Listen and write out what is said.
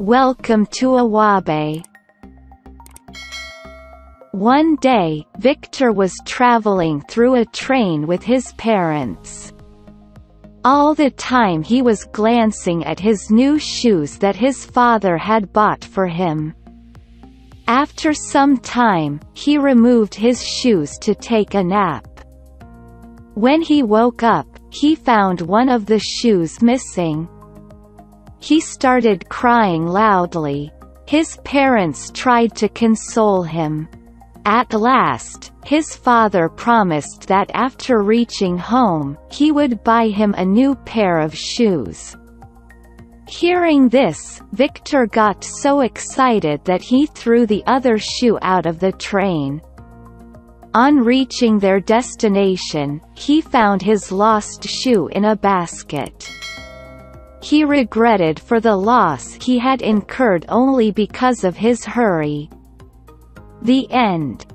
Welcome to Awabe. One day, Victor was traveling through a train with his parents. All the time he was glancing at his new shoes that his father had bought for him. After some time, he removed his shoes to take a nap. When he woke up, he found one of the shoes missing. He started crying loudly. His parents tried to console him. At last, his father promised that after reaching home, he would buy him a new pair of shoes. Hearing this, Victor got so excited that he threw the other shoe out of the train. On reaching their destination, he found his lost shoe in a basket. He regretted for the loss he had incurred only because of his hurry. The end